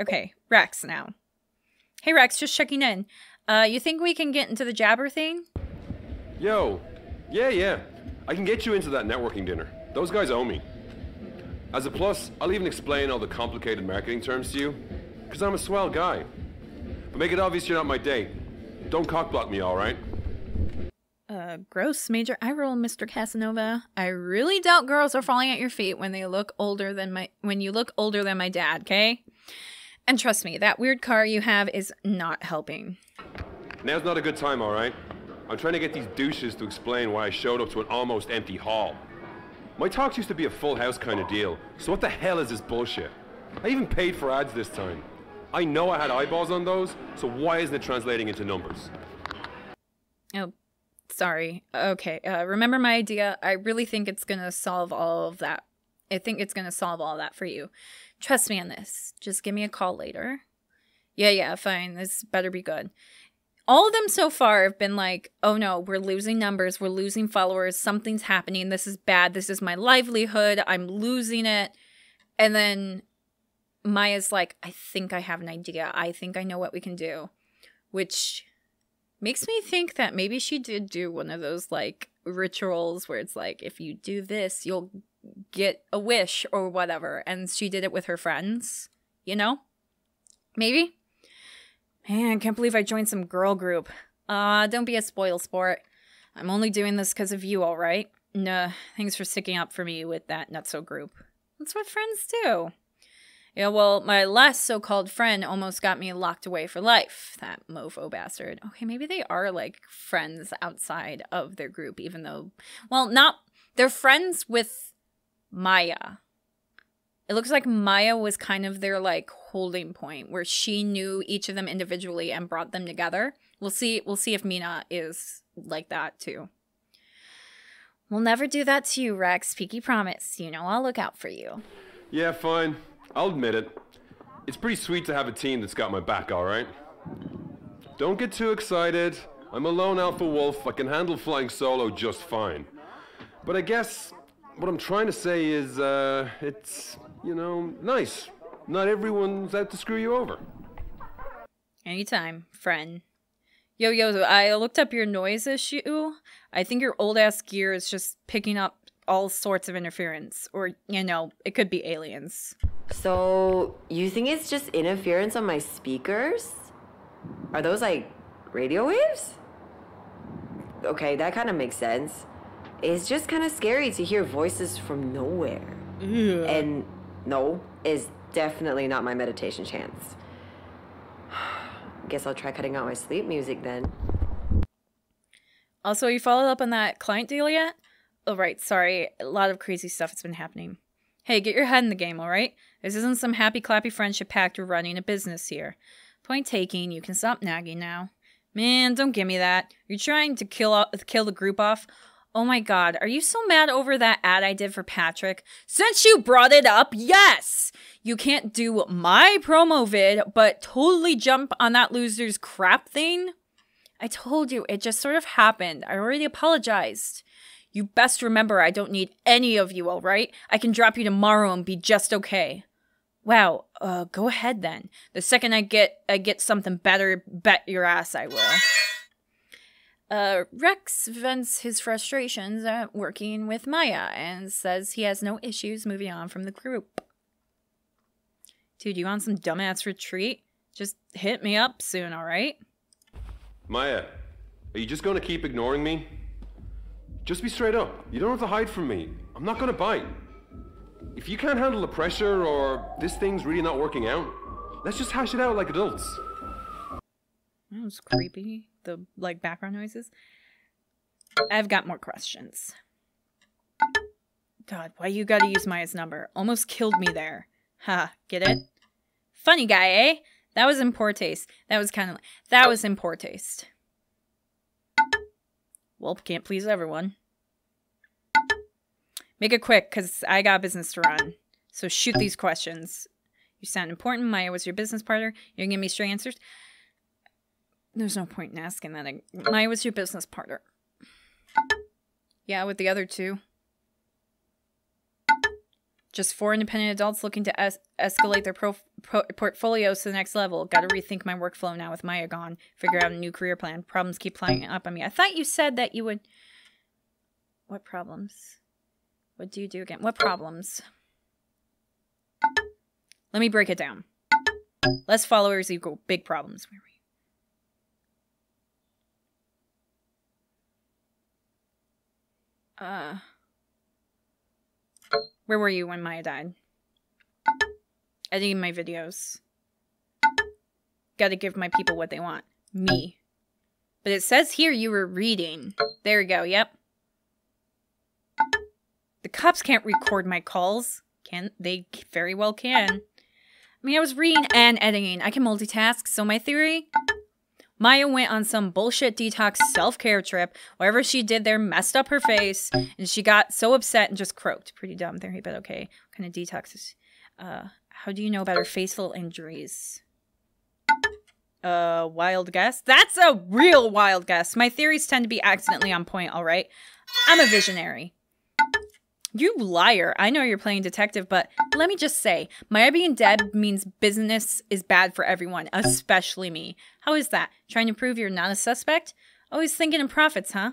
Okay, Rex now. Hey Rex, just checking in. Uh, you think we can get into the jabber thing? Yo, yeah, yeah. I can get you into that networking dinner. Those guys owe me. As a plus, I'll even explain all the complicated marketing terms to you, because I'm a swell guy. But make it obvious you're not my date. Don't cockblock me, alright? Uh, gross major eye roll, Mr. Casanova. I really doubt girls are falling at your feet when they look older than my when you look older than my dad, okay? And trust me, that weird car you have is not helping. Now's not a good time, alright? I'm trying to get these douches to explain why I showed up to an almost empty hall. My talks used to be a full house kind of deal, so what the hell is this bullshit? I even paid for ads this time. I know I had eyeballs on those, so why isn't it translating into numbers? Oh, sorry. Okay, uh, remember my idea? I really think it's gonna solve all of that. I think it's gonna solve all that for you. Trust me on this. Just give me a call later. Yeah, yeah, fine. This better be good. All of them so far have been like, oh no, we're losing numbers, we're losing followers, something's happening, this is bad, this is my livelihood, I'm losing it. And then Maya's like, I think I have an idea. I think I know what we can do. Which makes me think that maybe she did do one of those like rituals where it's like, if you do this, you'll get a wish or whatever. And she did it with her friends, you know? Maybe? Man, can't believe I joined some girl group. Uh, don't be a spoil sport. I'm only doing this because of you, alright? Nah, thanks for sticking up for me with that nutso group. That's what friends do. Yeah, well, my last so called friend almost got me locked away for life. That mofo bastard. Okay, maybe they are like friends outside of their group, even though, well, not, they're friends with Maya. It looks like Maya was kind of their like holding point where she knew each of them individually and brought them together. We'll see we'll see if Mina is like that too. We'll never do that to you, Rex. Peaky promise. You know I'll look out for you. Yeah, fine. I'll admit it. It's pretty sweet to have a team that's got my back, alright? Don't get too excited. I'm a lone alpha wolf. I can handle flying solo just fine. But I guess what I'm trying to say is, uh, it's, you know, nice. Not everyone's out to screw you over. Anytime, friend. Yo, yo, I looked up your noise issue. I think your old ass gear is just picking up all sorts of interference. Or, you know, it could be aliens. So, you think it's just interference on my speakers? Are those like radio waves? Okay, that kind of makes sense. It's just kind of scary to hear voices from nowhere. And no, is definitely not my meditation chants. Guess I'll try cutting out my sleep music then. Also, you followed up on that client deal yet? Oh, right. Sorry. A lot of crazy stuff has been happening. Hey, get your head in the game, all right? This isn't some happy clappy friendship pact or running a business here. Point taking, you can stop nagging now. Man, don't give me that. You're trying to kill kill the group off. Oh my god, are you so mad over that ad I did for Patrick? Since you brought it up, yes! You can't do my promo vid, but totally jump on that loser's crap thing? I told you, it just sort of happened. I already apologized. You best remember I don't need any of you, alright? I can drop you tomorrow and be just okay. Wow, uh, go ahead then. The second I get I get something better, bet your ass I will. Uh, Rex vents his frustrations at working with Maya and says he has no issues moving on from the group. Dude, you want some dumbass retreat? Just hit me up soon, alright? Maya, are you just gonna keep ignoring me? Just be straight up. You don't have to hide from me. I'm not gonna bite. If you can't handle the pressure or this thing's really not working out, let's just hash it out like adults. That was creepy. The like background noises. I've got more questions. God, why you gotta use Maya's number? Almost killed me there. Ha, get it? Funny guy, eh? That was in poor taste. That was kind of that was in poor taste. Well, can't please everyone. Make it quick, cause I got business to run. So shoot these questions. You sound important. Maya was your business partner. You're gonna give me straight answers. There's no point in asking that. Maya was your business partner. Yeah, with the other two. Just four independent adults looking to es- escalate their pro- pro- portfolios to the next level. Got to rethink my workflow now with Maya gone. Figure out a new career plan. Problems keep flying up on me. I thought you said that you would. What problems? What do you do again? What problems? Let me break it down. Less followers equal big problems. Where were you? Uh. Where were you when Maya died? Editing my videos. Gotta give my people what they want. Me. But it says here you were reading. There we go, yep. The cops can't record my calls. Can they very well can. I mean, I was reading and editing. I can multitask, so my theory Maya went on some bullshit detox self care trip. Whatever she did there messed up her face, and she got so upset and just croaked. Pretty dumb theory, but okay. What kind of detox is. Uh, how do you know about her facial injuries? Uh, wild guess? That's a real wild guess. My theories tend to be accidentally on point, alright? I'm a visionary. You liar. I know you're playing detective, but let me just say, Maya being dead means business is bad for everyone, especially me. How is that? Trying to prove you're not a suspect? Always thinking in profits, huh?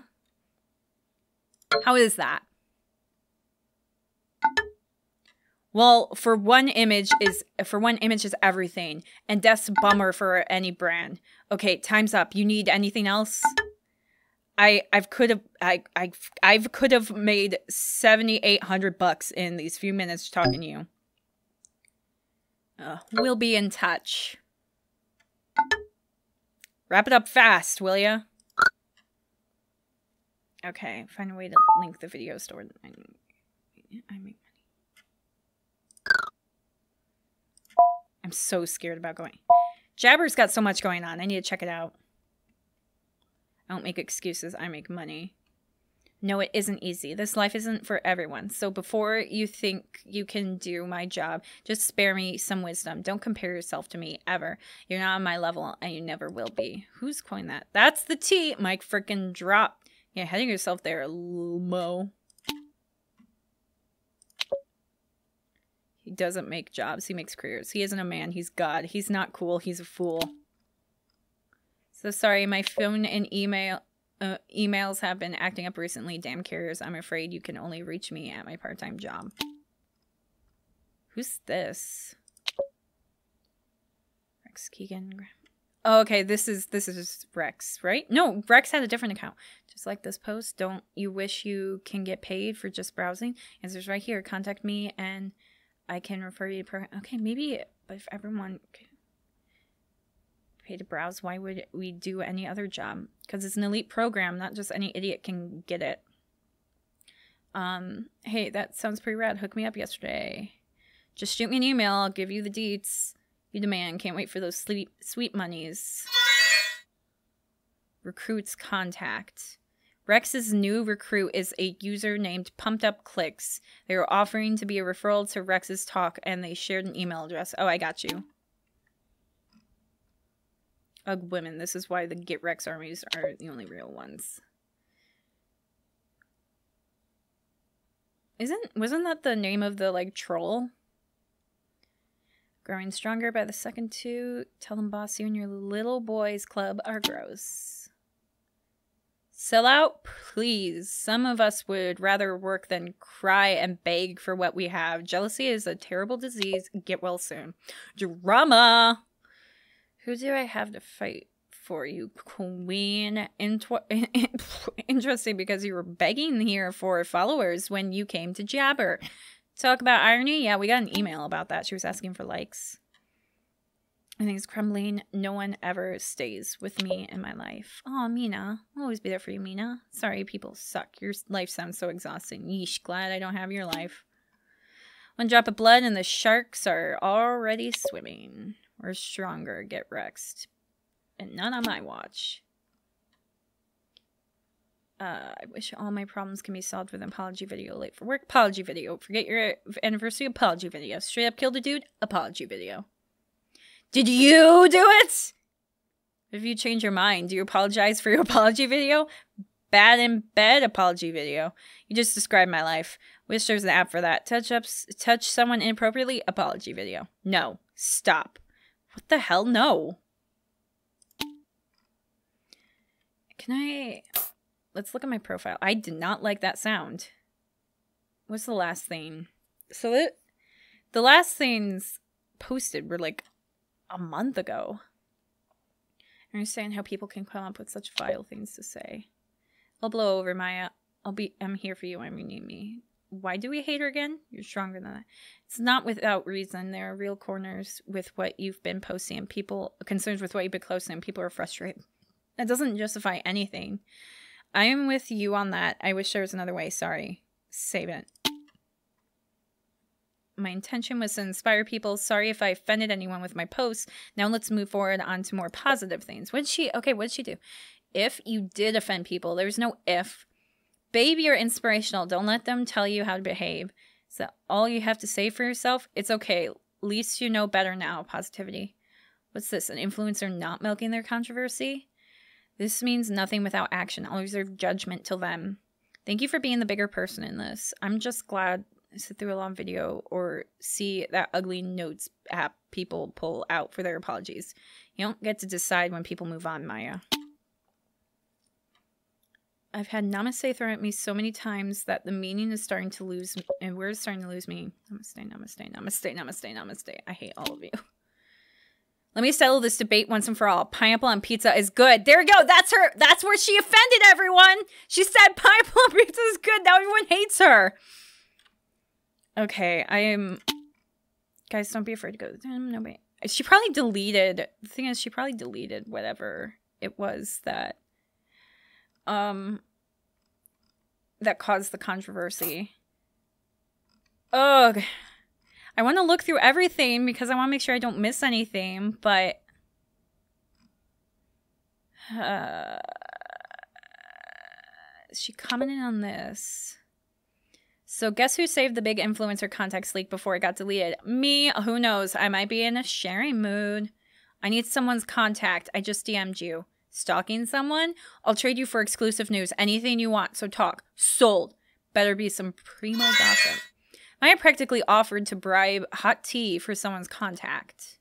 How is that? Well, for one image is for one image is everything, and death's bummer for any brand. Okay, time's up. You need anything else? I I've could have I I I've could have made seventy eight hundred bucks in these few minutes talking to you. Uh, we'll be in touch. Wrap it up fast, will ya? Okay, find a way to link the video store. I, I make money. I'm so scared about going. Jabber's got so much going on. I need to check it out. I don't make excuses, I make money. No, it isn't easy. This life isn't for everyone. So before you think you can do my job, just spare me some wisdom. Don't compare yourself to me ever. You're not on my level and you never will be. Who's coined that? That's the T. Mike freaking drop. Yeah, heading yourself there, Mo. He doesn't make jobs, he makes careers. He isn't a man, he's God. He's not cool, he's a fool. So sorry, my phone and email uh, emails have been acting up recently. Damn carriers, I'm afraid you can only reach me at my part-time job. Who's this? Rex Keegan. Oh, okay, this is this is Rex, right? No, Rex had a different account. Just like this post, don't you wish you can get paid for just browsing? Answers right here. Contact me and I can refer you to program. Okay, maybe if everyone pay to browse, why would we do any other job? Because it's an elite program, not just any idiot can get it. Um, hey, that sounds pretty rad. Hook me up yesterday. Just shoot me an email. I'll give you the deets. You demand. Can't wait for those sweet, sweet monies. Recruits contact. Rex's new recruit is a user named Pumped Up Clicks. They were offering to be a referral to Rex's talk, and they shared an email address. Oh, I got you. Ugh, women. This is why the Get Rex armies are the only real ones. Isn't wasn't that the name of the like troll? Growing stronger by the second two. Tell them boss you and your little boys club are gross. Sell out, please. Some of us would rather work than cry and beg for what we have. Jealousy is a terrible disease. Get well soon. Drama. Who do I have to fight for you, Queen? Interesting because you were begging here for followers when you came to Jabber. Talk about irony? Yeah, we got an email about that. She was asking for likes. I think it's crumbling. No one ever stays with me in my life. Oh, Mina. I'll always be there for you, Mina. Sorry, people suck. Your life sounds so exhausting. Yeesh, glad I don't have your life. One drop of blood and the sharks are already swimming. We're stronger. Get rexed. And none on my watch. Uh, I wish all my problems can be solved with an apology video. Late for work, apology video. Forget your anniversary, apology video. Straight up killed a dude, apology video. Did you do it? If you change your mind, do you apologize for your apology video? Bad in bed apology video. You just described my life. Wish there was an app for that. Touch ups, touch someone inappropriately. Apology video. No, stop. What the hell? No. Can I? Let's look at my profile. I did not like that sound. What's the last thing? So it, the last things posted were like a month ago. I understand how people can come up with such vile things to say. I'll blow over, Maya. I'll be. I'm here for you when you need me. Why do we hate her again? You're stronger than that. It's not without reason. There are real corners with what you've been posting. And people concerns with what you've been posting. And people are frustrated. That doesn't justify anything. I am with you on that. I wish there was another way. Sorry. Save it. My intention was to inspire people. Sorry if I offended anyone with my posts. Now let's move forward on to more positive things. What she okay, what did she do? If you did offend people, there's no if. Baby, you're inspirational. Don't let them tell you how to behave. So all you have to say for yourself, it's okay. Least you know better now. Positivity. What's this? An influencer not milking their controversy? This means nothing without action. I'll reserve judgment till then. Thank you for being the bigger person in this. I'm just glad I sit through a long video or see that ugly notes app people pull out for their apologies. You don't get to decide when people move on, Maya. I've had namaste thrown at me so many times that the meaning is starting to lose, and we're starting to lose meaning. Namaste, namaste, namaste, namaste, namaste. I hate all of you. Let me settle this debate once and for all. Pineapple on pizza is good. There we go. That's her. That's where she offended everyone. She said pineapple on pizza is good. Now everyone hates her. Okay, I am. Guys, don't be afraid to go. Mm, no, wait. She probably deleted. The thing is, she probably deleted whatever it was that um that caused the controversy. Ugh. I want to look through everything because I want to make sure I don't miss anything, but uh, she commented on this. So guess who saved the big influencer context leak before it got deleted? Me. Who knows? I might be in a sharing mood. I need someone's contact. I just DM'd you stalking someone, I'll trade you for exclusive news. Anything you want. So talk. Sold. Better be some primo gossip. Maya practically offered to bribe hot tea for someone's contact.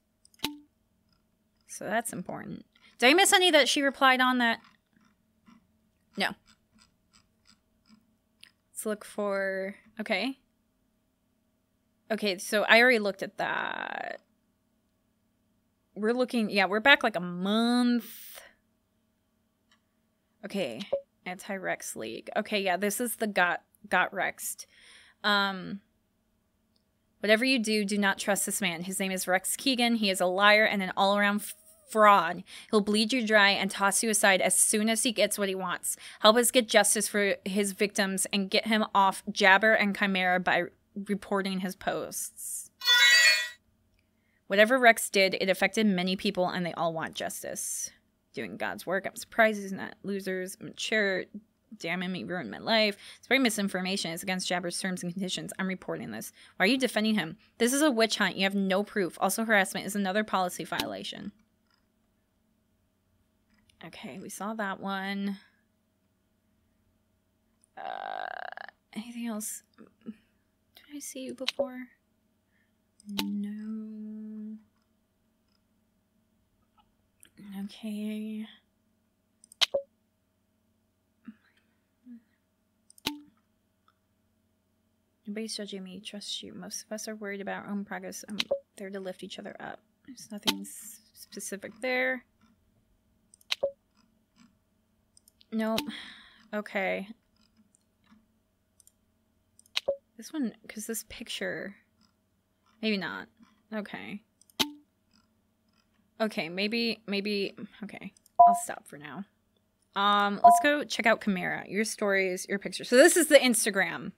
So that's important. Did I miss any that she replied on that? No. Let's look for... Okay. Okay, so I already looked at that. We're looking... Yeah, we're back like a month Okay, anti-Rex League. Okay, yeah, this is the got got Rexed. Um, whatever you do, do not trust this man. His name is Rex Keegan. He is a liar and an all-around fraud. He'll bleed you dry and toss you aside as soon as he gets what he wants. Help us get justice for his victims and get him off Jabber and Chimera by reporting his posts. Whatever Rex did, it affected many people and they all want justice doing God's work. I'm surprised he's not losers, mature. Damn him, he ruined my life. It's very misinformation. It's against Jabber's terms and conditions. I'm reporting this. Why are you defending him? This is a witch hunt. You have no proof. Also, harassment is another policy violation. Okay, we saw that one. Uh, anything else? Did I see you before? No. Okay. Nobody's judging me. Trust you. Most of us are worried about our own progress. I'm there to lift each other up. There's nothing specific there. Nope. Okay. This one, because this picture... Maybe not. Okay. Okay, maybe, maybe, okay. I'll stop for now. Um, let's go check out Chimera. Your stories, your pictures. So this is the Instagram.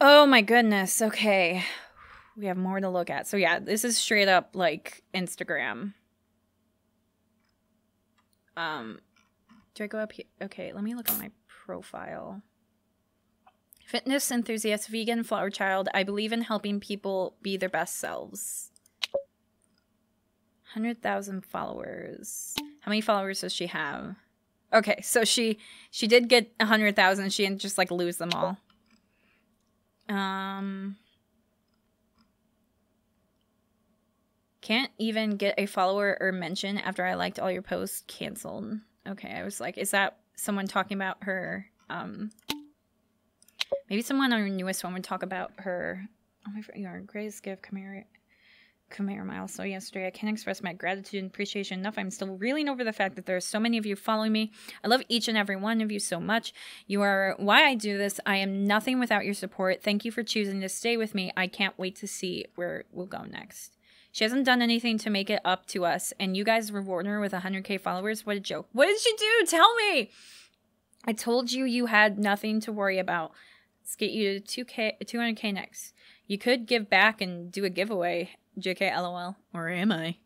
Oh my goodness. Okay. We have more to look at. So yeah, this is straight up like Instagram. Um, do I go up here? Okay, let me look at my profile. Fitness enthusiast, vegan, flower child. I believe in helping people be their best selves. 100,000 followers. How many followers does she have? Okay, so she she did get 100,000. She didn't just like lose them all. Um Can't even get a follower or mention after I liked all your posts canceled. Okay, I was like, is that someone talking about her um maybe someone on her newest one would talk about her oh my friend your greatest gift, come here Khmer Miles. So yesterday, I can't express my gratitude and appreciation enough. I'm still reeling over the fact that there are so many of you following me. I love each and every one of you so much. You are why I do this. I am nothing without your support. Thank you for choosing to stay with me. I can't wait to see where we'll go next. She hasn't done anything to make it up to us, and you guys reward her with 100k followers. What a joke. What did she do? Tell me. I told you you had nothing to worry about. Let's get you to 2k 200k next. You could give back and do a giveaway. JK LOL. Or am I?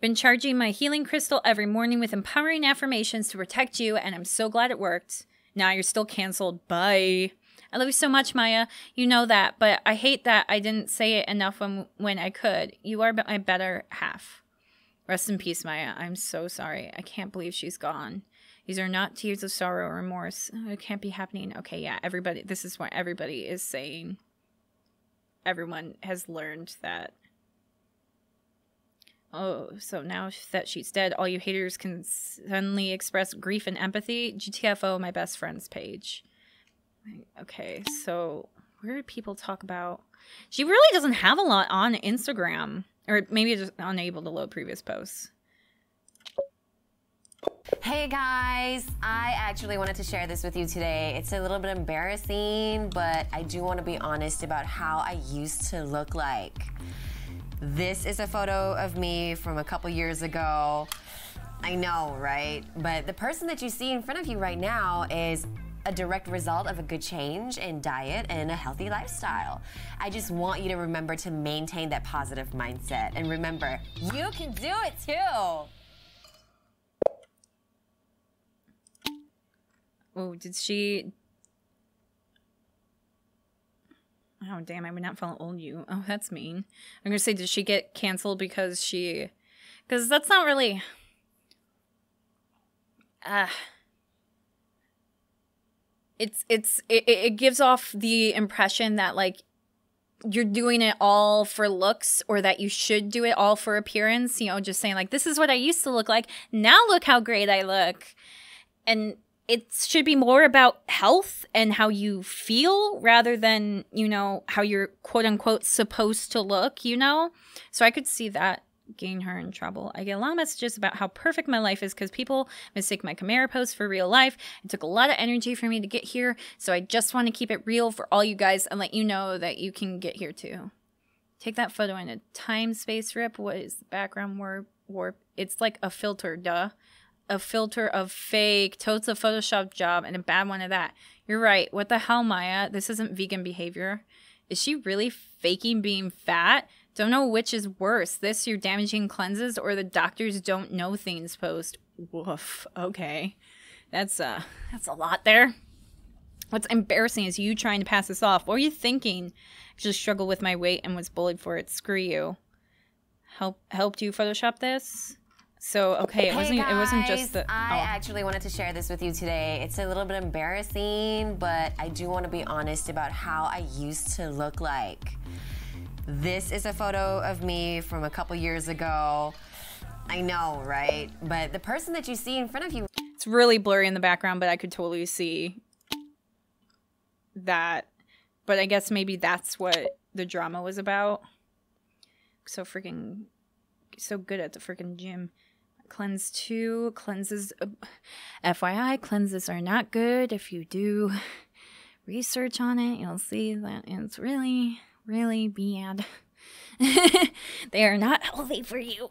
Been charging my healing crystal every morning with empowering affirmations to protect you, and I'm so glad it worked. Now you're still canceled. Bye. I love you so much, Maya. You know that, but I hate that I didn't say it enough when when I could. You are my better half. Rest in peace, Maya. I'm so sorry. I can't believe she's gone. These are not tears of sorrow or remorse. Oh, it can't be happening. Okay, yeah, everybody. This is what everybody is saying. Everyone has learned that. Oh, so now that she's dead, all you haters can suddenly express grief and empathy. GTFO, my best friend's page. Okay, so where do people talk about? She really doesn't have a lot on Instagram, or maybe just unable to load previous posts. Hey guys, I actually wanted to share this with you today. It's a little bit embarrassing, but I do want to be honest about how I used to look like. This is a photo of me from a couple years ago. I know, right? But the person that you see in front of you right now is a direct result of a good change in diet and a healthy lifestyle. I just want you to remember to maintain that positive mindset. And remember, you can do it too. Oh, did she? Oh, damn, I would not follow old you. Oh, that's mean. I'm gonna say, did she get canceled because she. Because that's not really. Ah. Uh, it's it's it, it gives off the impression that like you're doing it all for looks or that you should do it all for appearance you know just saying like this is what i used to look like now look how great i look and it should be more about health and how you feel rather than you know how you're quote unquote supposed to look you know so i could see that getting her in trouble. I get a lot of messages about how perfect my life is because people mistake my Chimera post for real life. It took a lot of energy for me to get here, so I just want to keep it real for all you guys and let you know that you can get here too. Take that photo in a time space rip. What is the background warp? warp? It's like a filter, duh. A filter of fake, totes a Photoshop job, and a bad one of that. You're right. What the hell, Maya? This isn't vegan behavior. Is she really faking being fat? Don't know which is worse, this your damaging cleanses or the doctors don't know things post. Woof. Okay. That's uh that's a lot there. What's embarrassing is you trying to pass this off. What were you thinking? Just struggled with my weight and was bullied for it. Screw you. Help helped you Photoshop this? So okay, it hey wasn't guys, it wasn't just the I oh. actually wanted to share this with you today. It's a little bit embarrassing, but I do want to be honest about how I used to look like. This is a photo of me from a couple years ago. I know, right? But the person that you see in front of you. It's really blurry in the background, but I could totally see that. But I guess maybe that's what the drama was about. So freaking. So good at the freaking gym. Cleanse 2. Cleanses. Uh, FYI, cleanses are not good. If you do research on it, you'll see that it's really really bad. they are not healthy for you.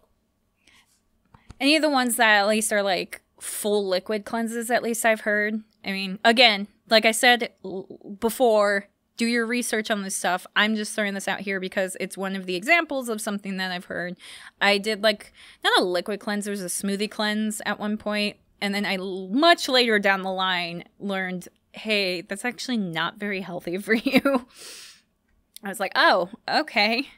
Any of the ones that at least are like full liquid cleanses, at least I've heard. I mean, again, like I said before, do your research on this stuff. I'm just throwing this out here because it's one of the examples of something that I've heard. I did like not a liquid cleanse, there was a smoothie cleanse at one point, and then I much later down the line learned, hey, that's actually not very healthy for you. I was like, oh, okay.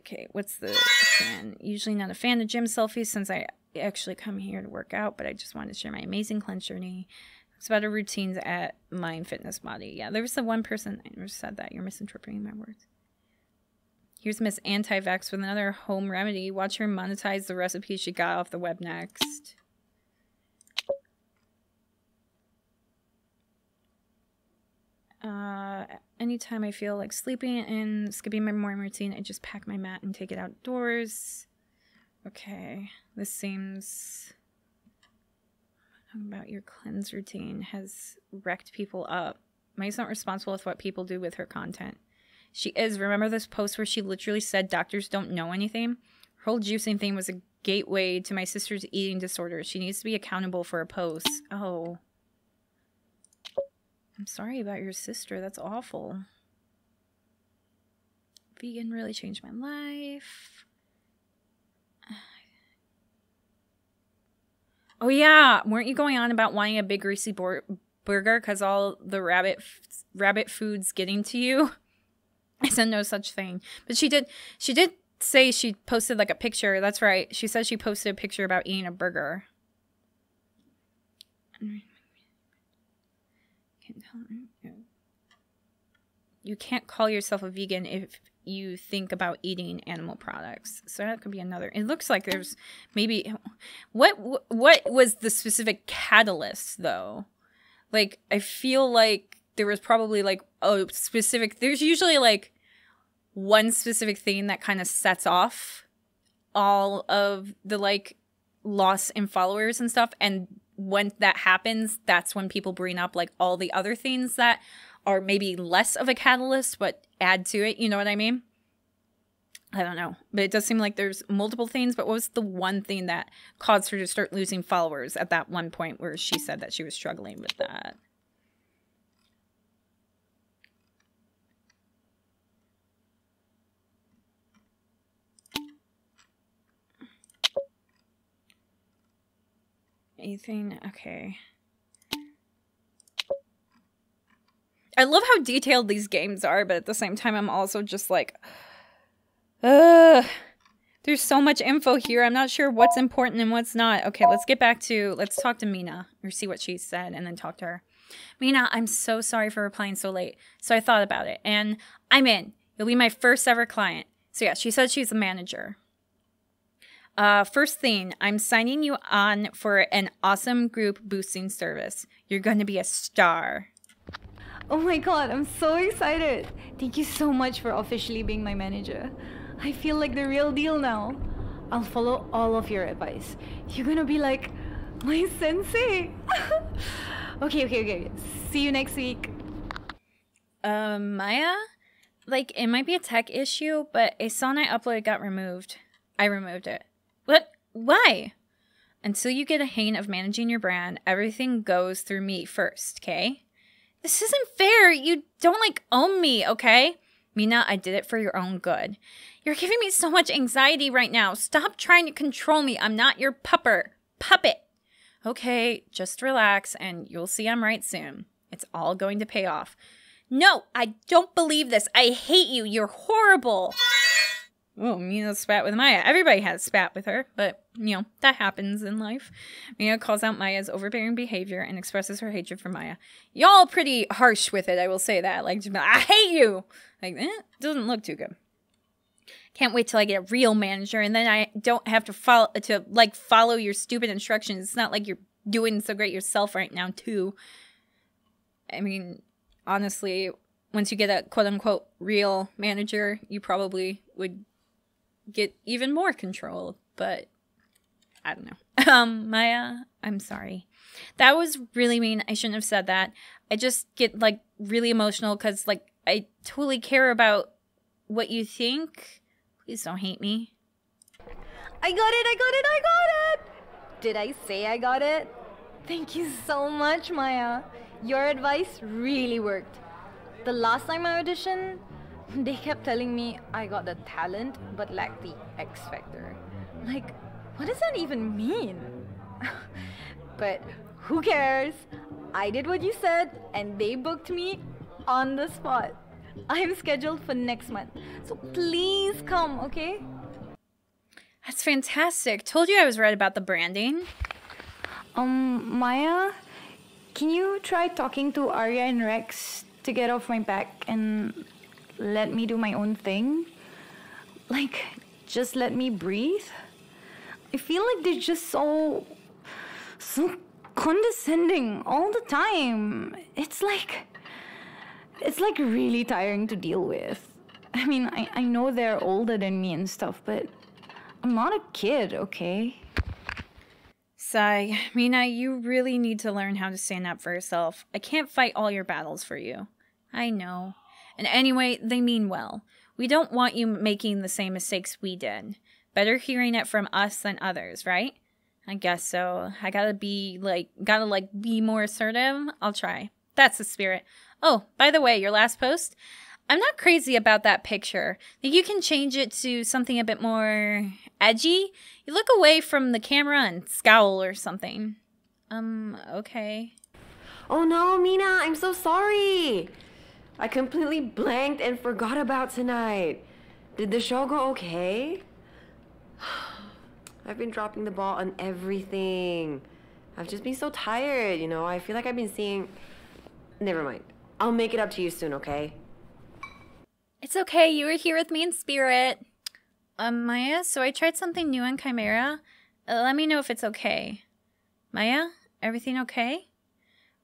Okay, what's the fan? Usually not a fan of gym selfies since I actually come here to work out, but I just wanted to share my amazing cleanse journey. It's about a routines at Mind Fitness Body. Yeah, there was the one person who said that. You're misinterpreting my words. Here's Miss Anti-Vax with another home remedy. Watch her monetize the recipe she got off the web next. Uh, anytime I feel like sleeping and skipping my morning routine, I just pack my mat and take it outdoors. Okay, this seems about your cleanse routine has wrecked people up. Maya's not responsible with what people do with her content. She is. Remember this post where she literally said doctors don't know anything? Her whole juicing thing was a gateway to my sister's eating disorder. She needs to be accountable for a post. Oh. I'm sorry about your sister. That's awful. Vegan really changed my life. Oh yeah, weren't you going on about wanting a big greasy bur- burger because all the rabbit rabbit foods getting to you? I said no such thing, but she did. She did say she posted like a picture. That's right. She said she posted a picture about eating a burger. You can't call yourself a vegan if you think about eating animal products. So that could be another. It looks like there's maybe what what was the specific catalyst though? Like I feel like there was probably like a specific there's usually like one specific thing that kind of sets off all of the like loss in followers and stuff and when that happens that's when people bring up like all the other things that are maybe less of a catalyst but add to it. You know what I mean? I don't know, but it does seem like there's multiple things. But what was the one thing that caused her to start losing followers at that one point where she said that she was struggling with that? Anything? Okay. I love how detailed these games are, but at the same time, I'm also just like, ugh. There's so much info here. I'm not sure what's important and what's not. Okay, let's get back to, let's talk to Mina or see what she said and then talk to her. Mina, I'm so sorry for replying so late. So I thought about it and I'm in. You'll be my first ever client. So yeah, she said she's a manager. Uh, first thing, I'm signing you on for an awesome group boosting service. You're going to be a star. Oh my god, I'm so excited. Thank you so much for officially being my manager. I feel like the real deal now. I'll follow all of your advice. You're gonna be like my sensei. okay, okay, okay. See you next week. Um, Maya? Like, it might be a tech issue, but a song I uploaded got removed. I removed it. What? Why? Until you get a hang of managing your brand, everything goes through me first, okay? This isn't fair. You don't like own me, okay? Mina, I did it for your own good. You're giving me so much anxiety right now. Stop trying to control me. I'm not your pupper. Puppet. Okay, just relax and you'll see I'm right soon. It's all going to pay off. No, I don't believe this. I hate you. You're horrible. Oh, Mina spat with Maya. Everybody has spat with her, but you know, that happens in life. Mina calls out Maya's overbearing behavior and expresses her hatred for Maya. Y'all pretty harsh with it, I will say that. Like, I hate you. Like, eh, doesn't look too good. Can't wait till I get a real manager and then I don't have to follow to like follow your stupid instructions. It's not like you're doing so great yourself right now, too. I mean, honestly, once you get a quote unquote real manager, you probably would get even more control, but I don't know. Um, Maya, I'm sorry. That was really mean. I shouldn't have said that. I just get like really emotional because like I totally care about what you think. Please don't hate me. I got it, I got it, I got it! Did I say I got it? Thank you so much, Maya. Your advice really worked. The last time I auditioned, they kept telling me I got the talent but lacked the X factor. Like, what does that even mean? but who cares? I did what you said and they booked me on the spot. I'm scheduled for next month. So please come, okay? That's fantastic. Told you I was right about the branding. Um, Maya, can you try talking to Arya and Rex to get off my back and let me do my own thing? Like, just let me breathe? I feel like they're just so. so condescending all the time. It's like. It's like really tiring to deal with. I mean, I, I know they're older than me and stuff, but I'm not a kid, okay? Sigh, Mina, you really need to learn how to stand up for yourself. I can't fight all your battles for you. I know. And anyway, they mean well. We don't want you making the same mistakes we did. Better hearing it from us than others, right? I guess so. I gotta be like, gotta like be more assertive. I'll try. That's the spirit. Oh, by the way, your last post, I'm not crazy about that picture. You can change it to something a bit more edgy? You look away from the camera and scowl or something. Um, okay. Oh no, Mina, I'm so sorry. I completely blanked and forgot about tonight. Did the show go okay? I've been dropping the ball on everything. I've just been so tired, you know. I feel like I've been seeing. Never mind. I'll make it up to you soon, okay? It's okay. You were here with me in spirit. Um, Maya, so I tried something new on Chimera. Uh, let me know if it's okay. Maya, everything okay?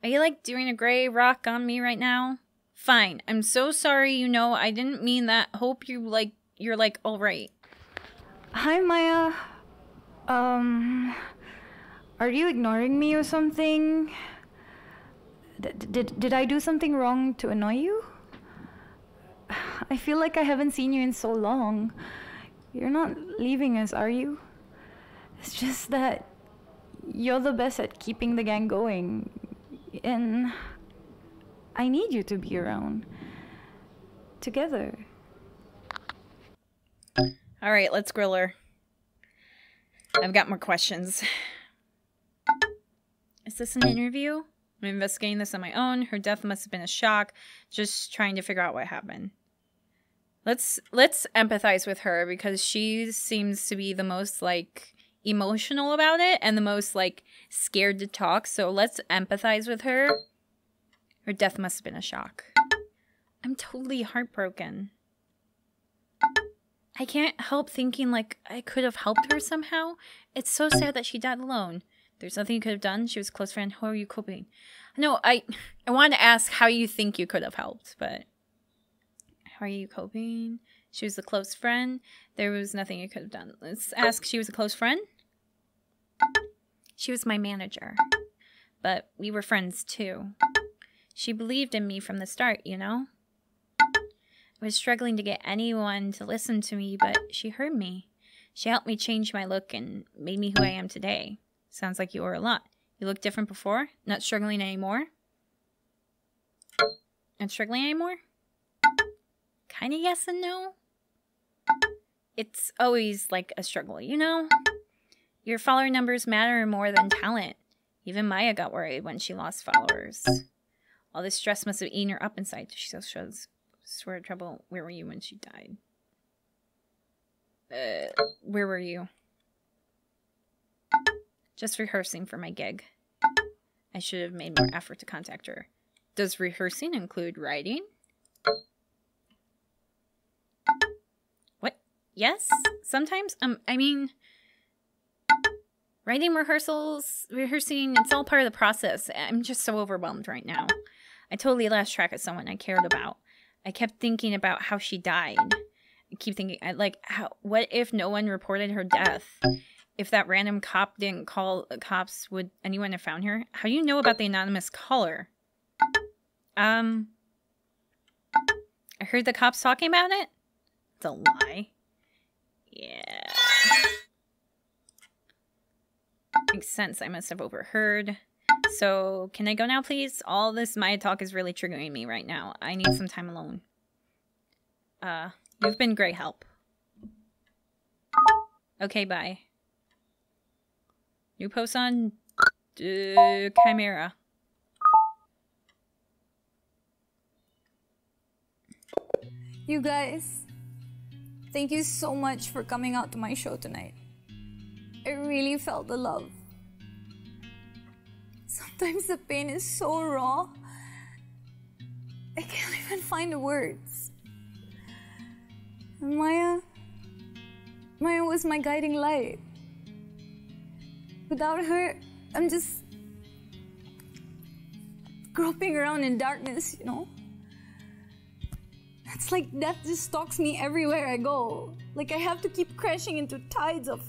Are you like doing a gray rock on me right now? Fine. I'm so sorry, you know, I didn't mean that. Hope you like you're like all right. Hi, Maya. Um, are you ignoring me or something? D- did did I do something wrong to annoy you? I feel like I haven't seen you in so long. You're not leaving us, are you? It's just that you're the best at keeping the gang going. And I need you to be around. Together. All right, let's grill her. I've got more questions. Is this an interview? I'm investigating this on my own. Her death must have been a shock. Just trying to figure out what happened. Let's let's empathize with her because she seems to be the most like emotional about it and the most like scared to talk. So let's empathize with her. Her death must have been a shock. I'm totally heartbroken. I can't help thinking like I could have helped her somehow. It's so sad that she died alone. There's nothing you could have done. She was a close friend. How are you coping? No, I I wanted to ask how you think you could have helped, but how are you coping? She was a close friend. There was nothing you could have done. Let's oh. ask she was a close friend. She was my manager. But we were friends too. She believed in me from the start, you know? I was struggling to get anyone to listen to me, but she heard me. She helped me change my look and made me who I am today. Sounds like you were a lot. You look different before? Not struggling anymore? Not struggling anymore? Kind of yes and no. It's always like a struggle, you know? Your follower numbers matter more than talent. Even Maya got worried when she lost followers. All this stress must have eaten her up inside. She still shows swear trouble. Where were you when she died? Uh, where were you? Just rehearsing for my gig. I should have made more effort to contact her. Does rehearsing include writing? What? Yes? Sometimes? Um, I mean, writing rehearsals, rehearsing, it's all part of the process. I'm just so overwhelmed right now. I totally lost track of someone I cared about. I kept thinking about how she died. I keep thinking, like, how? What if no one reported her death? If that random cop didn't call cops, would anyone have found her? How do you know about the anonymous caller? Um, I heard the cops talking about it. It's a lie. Yeah. Makes sense. I must have overheard. So, can I go now, please? All this Maya talk is really triggering me right now. I need some time alone. Uh, you've been great help. Okay, bye. New post on uh, Chimera. You guys, thank you so much for coming out to my show tonight. I really felt the love. Sometimes the pain is so raw. I can't even find the words. And Maya. Maya was my guiding light. Without her, I'm just groping around in darkness, you know? It's like death just stalks me everywhere I go. Like I have to keep crashing into tides of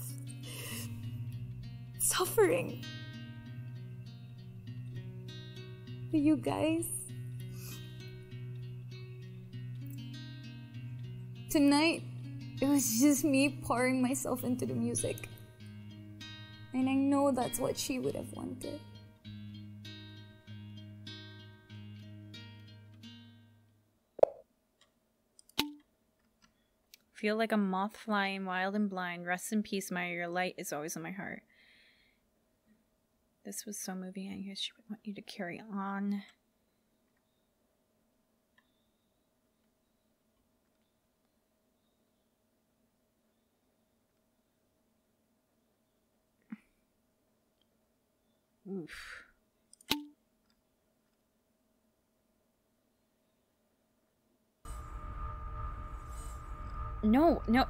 suffering. You guys, tonight, it was just me pouring myself into the music. And I know that's what she would have wanted. Feel like a moth flying wild and blind. Rest in peace, Maya. Your light is always in my heart. This was so moving. I guess she would want you to carry on. Oof. No, no.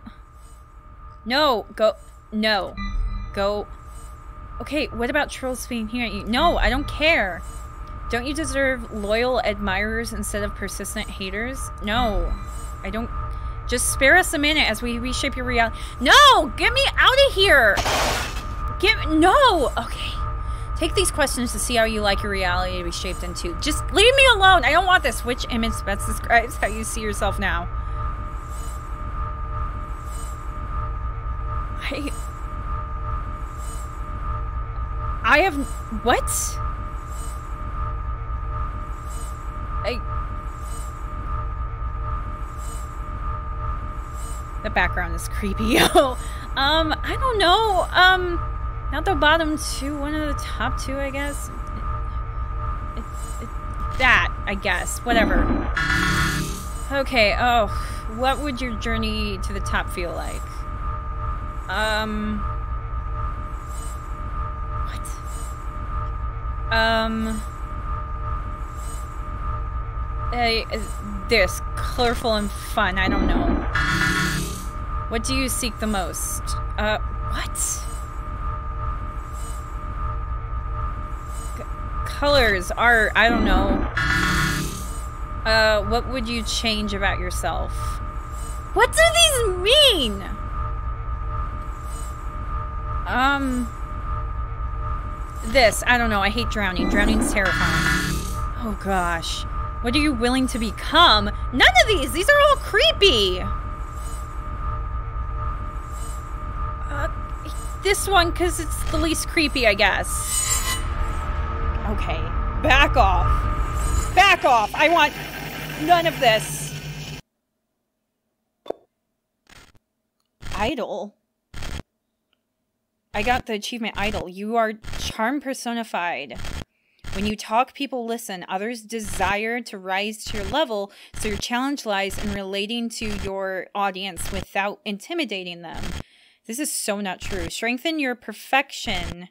No, go. No. Go. Okay, what about trolls being here at you? No, I don't care. Don't you deserve loyal admirers instead of persistent haters? No, I don't. Just spare us a minute as we reshape your reality. No, get me out of here. Get no. Okay, take these questions to see how you like your reality to be shaped into. Just leave me alone. I don't want this. Which image best describes how you see yourself now? I have. What? I. The background is creepy. Oh Um, I don't know. Um, not the bottom two, one of the top two, I guess. That, I guess. Whatever. Okay, oh. What would your journey to the top feel like? Um. Um. Uh, this colorful and fun. I don't know. What do you seek the most? Uh, what? C colors, art. I don't know. Uh, what would you change about yourself? What do these mean? Um. This. I don't know. I hate drowning. Drowning's terrifying. Oh gosh. What are you willing to become? None of these! These are all creepy! Uh, this one, because it's the least creepy, I guess. Okay. Back off. Back off! I want none of this. Idol? I got the achievement idol. You are charm personified. When you talk, people listen. Others desire to rise to your level, so your challenge lies in relating to your audience without intimidating them. This is so not true. Strengthen your perfection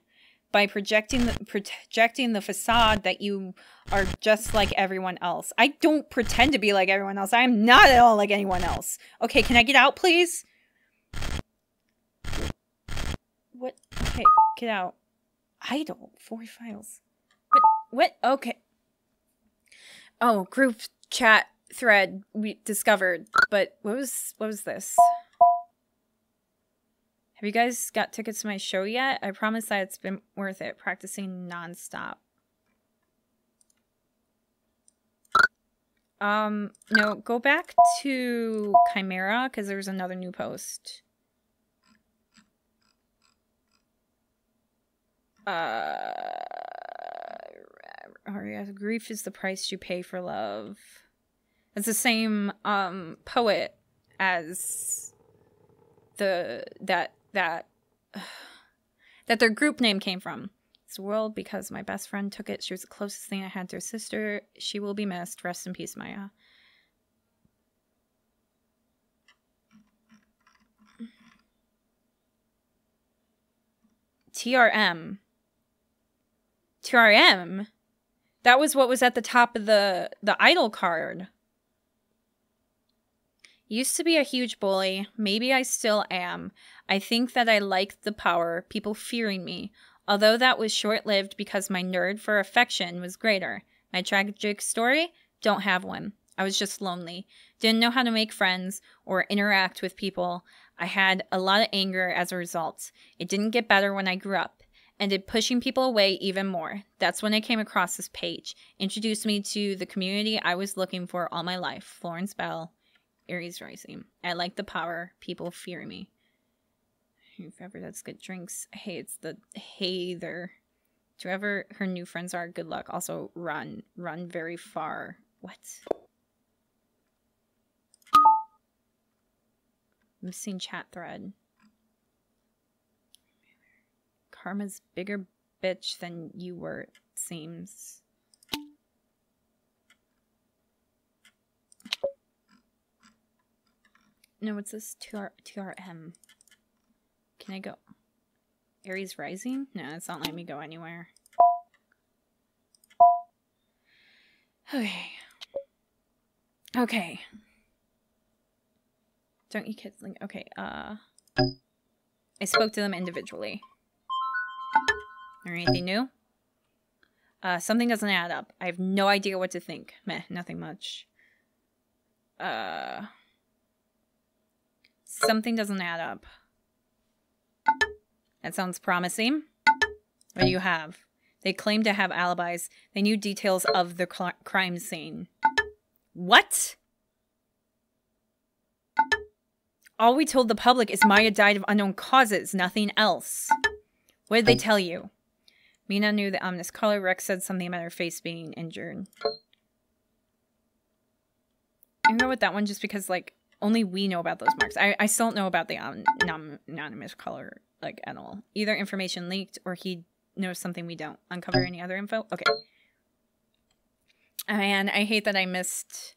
by projecting the projecting the facade that you are just like everyone else. I don't pretend to be like everyone else. I am not at all like anyone else. Okay, can I get out, please? What? Okay, get out. Idol. Four files. What? What? Okay. Oh, group chat thread we discovered. But what was what was this? Have you guys got tickets to my show yet? I promise that it's been worth it practicing nonstop. Um, no, go back to Chimera because there's another new post. Uh, grief is the price you pay for love. It's the same um poet as the that that uh, that their group name came from. It's world because my best friend took it. She was the closest thing I had to her sister. She will be missed. Rest in peace, Maya. TRM 2RM. That was what was at the top of the the idol card. Used to be a huge bully. Maybe I still am. I think that I liked the power, people fearing me, although that was short lived because my nerd for affection was greater. My tragic story? Don't have one. I was just lonely. Didn't know how to make friends or interact with people. I had a lot of anger as a result. It didn't get better when I grew up. Ended pushing people away even more. That's when I came across this page. Introduced me to the community I was looking for all my life. Florence Bell, Aries Rising. I like the power. People fear me. Whoever does good drinks. Hey, it's the hey there. Whoever her new friends are, good luck. Also, run. Run very far. What? Missing chat thread. Karma's bigger bitch than you were, it seems. No, what's this? 2R, 2RM. Can I go? Aries Rising? No, it's not letting me go anywhere. Okay. Okay. Don't you kids link? Okay, uh... I spoke to them individually. Or anything new? Uh, something doesn't add up. I have no idea what to think. Meh, nothing much. Uh... Something doesn't add up. That sounds promising. What do you have? They claim to have alibis. They knew details of the crime scene. What? All we told the public is Maya died of unknown causes, nothing else. What did they oh. tell you? Mina knew the ominous color. Rex said something about her face being injured. I go with that one just because, like, only we know about those marks. I, I still don't know about the anonymous color, like, at all. Either information leaked or he knows something we don't. Uncover any other info? Okay. And I hate that I missed...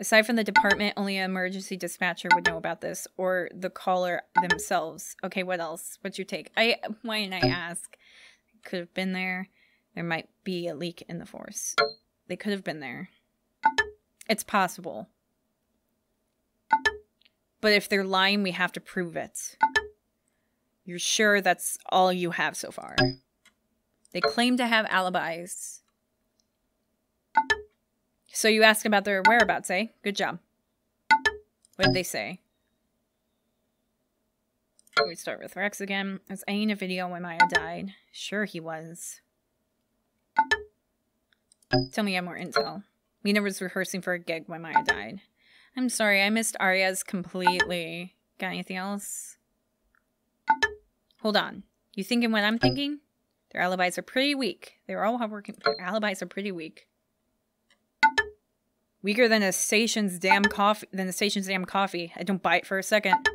Aside from the department, only an emergency dispatcher would know about this, or the caller themselves. Okay, what else? What's your take? I why didn't I ask? Could have been there. There might be a leak in the force. They could have been there. It's possible. But if they're lying, we have to prove it. You're sure that's all you have so far? They claim to have alibis. So you asked about their whereabouts, eh? Good job. What did they say? We start with Rex again. I was in a video when Maya died. Sure he was. Tell me you have more intel. Mina was rehearsing for a gig when Maya died. I'm sorry, I missed Arya's completely. Got anything else? Hold on. You thinking what I'm thinking? Their alibis are pretty weak. They're all working. Their alibis are pretty weak. Weaker than a station's damn coffee. Than the station's damn coffee. I don't buy it for a second.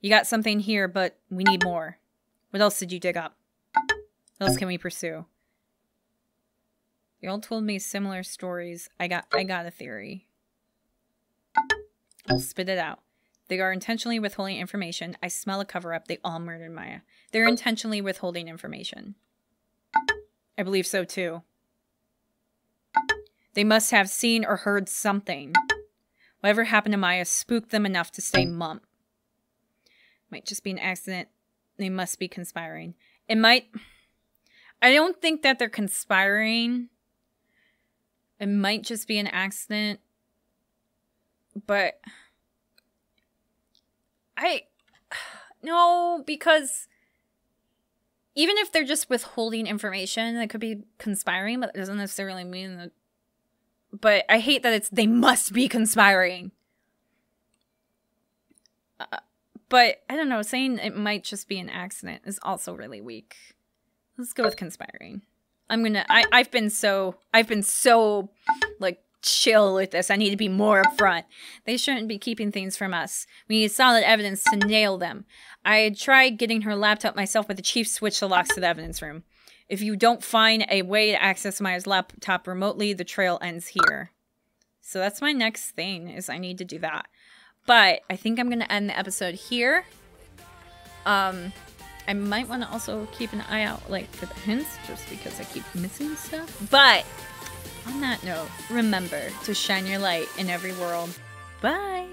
You got something here, but we need more. What else did you dig up? What else can we pursue? They all told me similar stories. I got I got a theory. I'll spit it out. They are intentionally withholding information. I smell a cover up. They all murdered Maya. They're intentionally withholding information. I believe so too. They must have seen or heard something. Whatever happened to Maya spooked them enough to stay mum. Might just be an accident. They must be conspiring. It might. I don't think that they're conspiring. It might just be an accident. But. I. No, because. Even if they're just withholding information, it could be conspiring, but it doesn't necessarily mean that. But I hate that it's they must be conspiring. Uh, but I don't know, saying it might just be an accident is also really weak. Let's go with conspiring. I'm gonna I, I've been so I've been so like chill with this. I need to be more upfront. They shouldn't be keeping things from us. We need solid evidence to nail them. I tried getting her laptop myself, but the chief switched the locks to the evidence room. If you don't find a way to access Maya's laptop remotely, the trail ends here. So that's my next thing, is I need to do that. But I think I'm going to end the episode here. Um, I might want to also keep an eye out like for the hints just because I keep missing stuff. But on that note, remember to shine your light in every world. Bye.